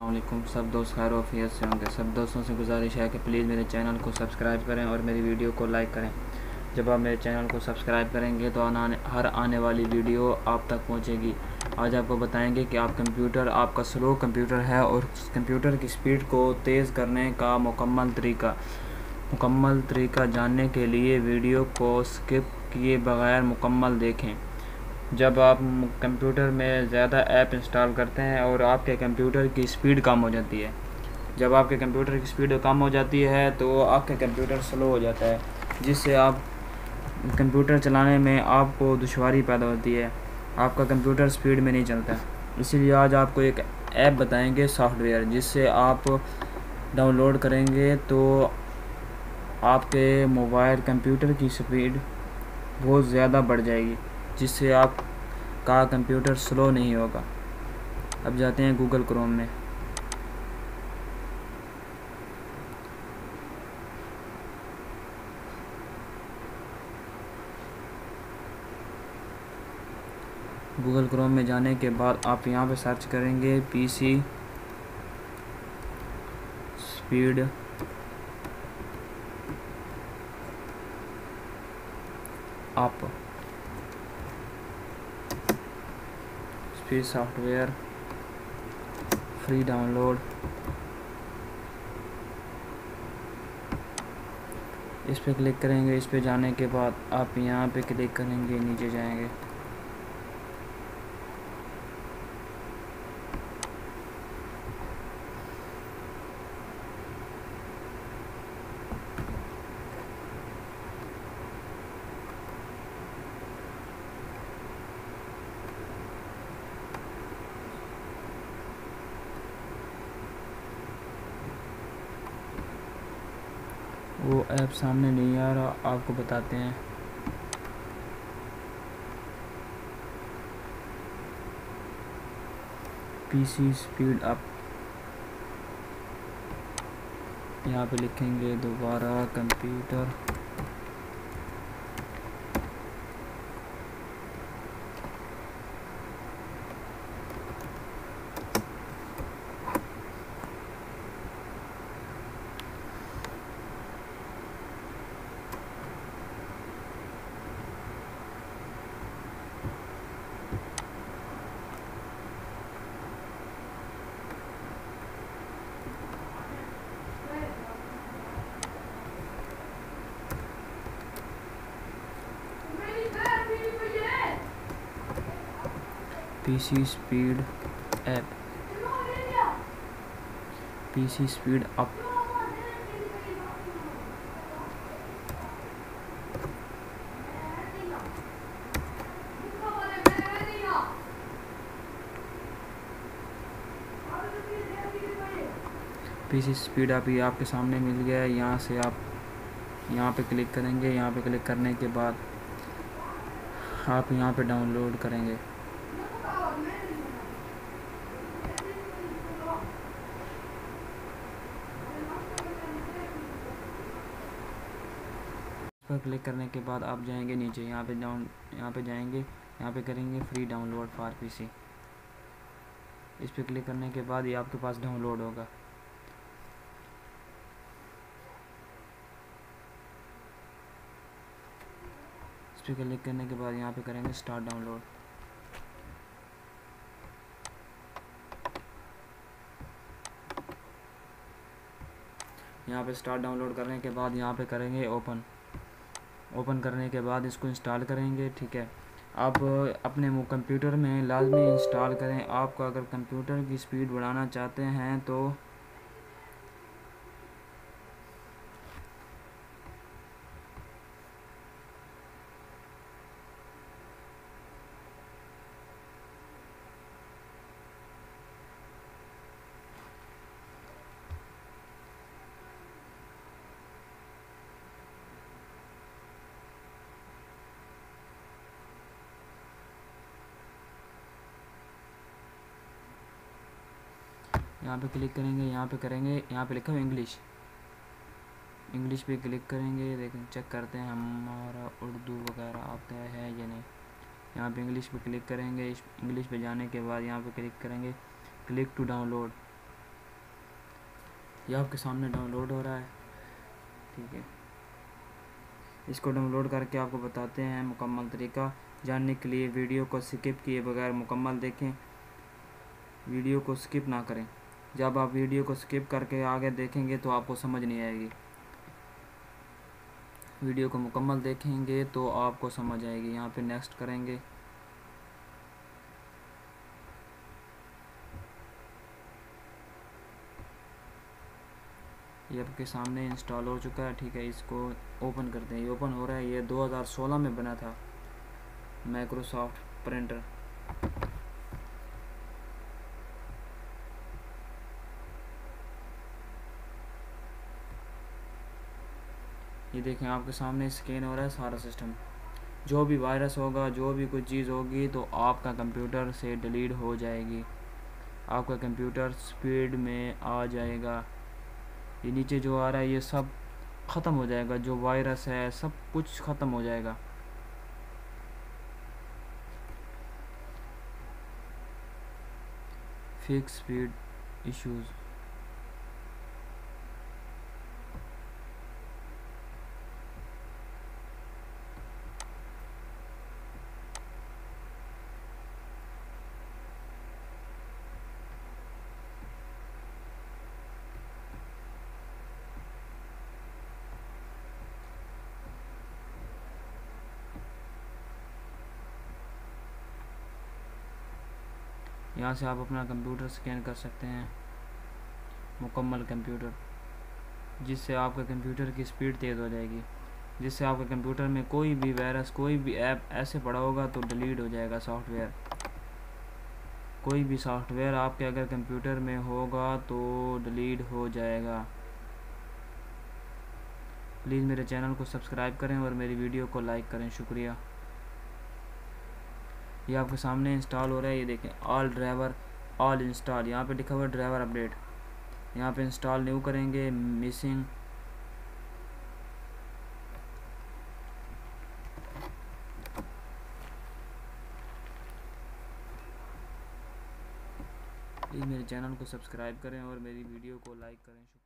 अल्लाम सब दोस्त खैर वफियत से होंगे। सब दोस्तों से गुजारिश है कि प्लीज़ मेरे चैनल को सब्सक्राइब करें और मेरी वीडियो को लाइक करें। जब आप मेरे चैनल को सब्सक्राइब करेंगे तो आने हर आने वाली वीडियो आप तक पहुंचेगी। आज आपको बताएँगे कि आप कंप्यूटर आपका स्लो कंप्यूटर है और कंप्यूटर की स्पीड को तेज़ करने का मुकम्मल तरीका। मुकम्मल तरीका जानने के लिए वीडियो को स्किप किए बगैर मुकम्मल देखें। जब आप कंप्यूटर में ज़्यादा ऐप इंस्टॉल करते हैं और आपके कंप्यूटर की स्पीड कम हो जाती है। जब आपके कंप्यूटर की स्पीड कम हो जाती है तो आपका कंप्यूटर स्लो हो जाता है, जिससे आप कंप्यूटर चलाने में आपको दुशारी पैदा होती है। आपका कंप्यूटर स्पीड में नहीं चलता। इसीलिए आज आपको एक ऐप बताएँगे, सॉफ्टवेयर, जिससे आप डाउनलोड करेंगे तो आपके मोबाइल कंप्यूटर की स्पीड बहुत ज़्यादा बढ़ जाएगी। जिससे आप का कंप्यूटर स्लो नहीं होगा। अब जाते हैं गूगल क्रोम में। गूगल क्रोम में जाने के बाद आप यहाँ पे सर्च करेंगे PC speed. Up speed software free download इस पर क्लिक करेंगे, इस पर जाने के बाद आप यहाँ पे क्लिक करेंगे, नीचे जाएँगे। वो ऐप सामने नहीं आ रहा, आपको बताते हैं। पीसी स्पीड अप यहाँ पे लिखेंगे दोबारा computer PC speed app. PC speed up. PC speed up ये आपके सामने मिल गया है। यहाँ से आप यहाँ पे क्लिक करेंगे। यहाँ पे क्लिक करने के बाद आप यहाँ पे डाउनलोड करेंगे। पर क्लिक करने के बाद आप जाएँगे नीचे, यहाँ पे डाउन यहाँ पे जाएँगे, यहाँ पे करेंगे फ्री डाउनलोड फॉर पीसी इस पर क्लिक करने के बाद ये आपके पास डाउनलोड होगा। इस पर क्लिक करने के बाद यहाँ पे करेंगे स्टार्ट डाउनलोड यहाँ पे स्टार्ट डाउनलोड करने के बाद यहाँ पे करेंगे ओपन ओपन करने के बाद इसको इंस्टॉल करेंगे, ठीक है। आप अपने कंप्यूटर में लाजमी इंस्टॉल करें। आपका अगर कंप्यूटर की स्पीड बढ़ाना चाहते हैं तो यहाँ पे क्लिक करेंगे, यहाँ पे करेंगे, यहाँ पे लिखा हुआ इंग्लिश इंग्लिश पे क्लिक करेंगे, देखें चेक करते हैं हमारा उर्दू वगैरह आता है या नहीं। यहाँ पे इंग्लिश पे क्लिक करेंगे इंग्लिश पे जाने के बाद यहाँ पे क्लिक करेंगे क्लिक टू डाउनलोड ये आपके सामने डाउनलोड हो रहा है। ठीक है। इसको डाउनलोड करके आपको बताते हैं मुकम्मल तरीका। जानने के लिए वीडियो को स्किप किए बगैर मुकम्मल देखें। वीडियो को स्किप ना करें। जब आप वीडियो को स्किप करके आगे देखेंगे तो आपको समझ नहीं आएगी। वीडियो को मुकम्मल देखेंगे तो आपको समझ आएगी। यहाँ पे नेक्स्ट करेंगे। ये आपके सामने इंस्टॉल हो चुका है, ठीक है, इसको ओपन करते हैं। ये ओपन हो रहा है, ये 2016 में बना था माइक्रोसॉफ्ट प्रिंटर ये देखें, आपके सामने स्कैन हो रहा है सारा सिस्टम जो भी वायरस होगा, जो भी कोई चीज़ होगी तो आपका कंप्यूटर से डिलीट हो जाएगी। आपका कंप्यूटर स्पीड में आ जाएगा। ये नीचे जो आ रहा है, ये सब ख़त्म हो जाएगा। जो वायरस है, सब कुछ ख़त्म हो जाएगा। फिक्स स्पीड इश्यूज़ यहाँ से आप अपना कंप्यूटर स्कैन कर सकते हैं। मुकम्मल कंप्यूटर, जिससे आपके कंप्यूटर की स्पीड तेज़ हो जाएगी। जिससे आपके कंप्यूटर में कोई भी वायरस, कोई भी ऐप ऐसे पड़ा होगा तो डिलीट हो जाएगा सॉफ्टवेयर। कोई भी सॉफ्टवेयर आपके अगर कंप्यूटर में होगा तो डिलीट हो जाएगा। प्लीज़ मेरे चैनल को सब्सक्राइब करें और मेरी वीडियो को लाइक करें। शुक्रिया। ये आपके सामने इंस्टॉल हो रहा है, ये देखें ऑल ड्राइवर ऑल इंस्टॉल यहाँ पे लिखा हुआ ड्राइवर अपडेट यहाँ पे इंस्टॉल न्यू करेंगे मिसिंग प्लीज़ मेरे चैनल को सब्सक्राइब करें और मेरी वीडियो को लाइक करें